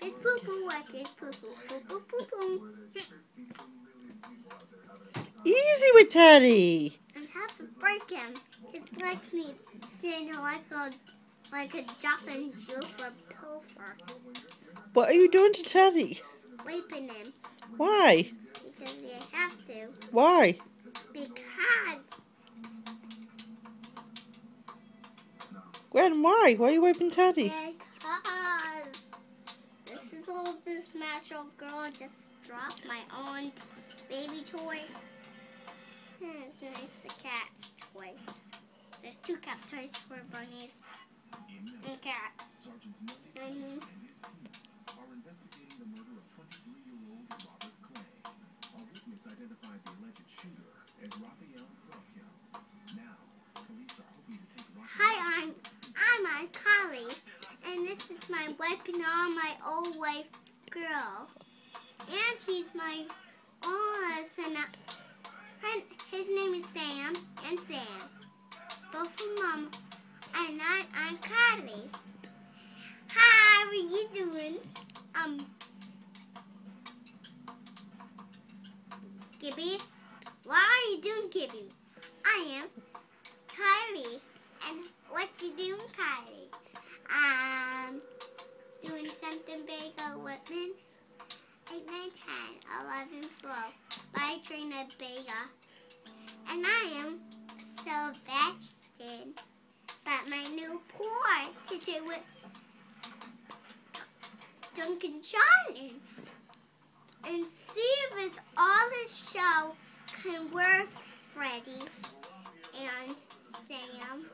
poo poo, poo poo, poo poo poo poo. Easy with Teddy. And have to break him. His legs need sitting like a like a dolphin pilfer. What are you doing to Teddy? Wiping him Why? because you have to. Why? Because Gwen, why? Why are you wiping Teddy? because magical girl just dropped my own baby toy. Hmm, It's nice, a cat's toy. There's two cat toys for bunnies and cats. hmm are investigating the murder of 23-year-old Robert Clay. A witness identified the alleged shooter as Raphael Flocchio. Now, police are hoping to take Raphael Hi, I'm I'm Aunt Carly, and this is my wiping on my old wife girl, and she's my oldest, and her, his name is Sam and Sam, both from Mom, and I'm Aunt Carly. Hi, what you doing? Um, Gibby, why are you doing, Gibby? I am Kylie. Whitman. 8, 9, 10, 11, 12. By Trina Vega. And I am Sylvester. But my new port to do with Duncan Johnson. And see if it's all this show can where's Freddie and Sam.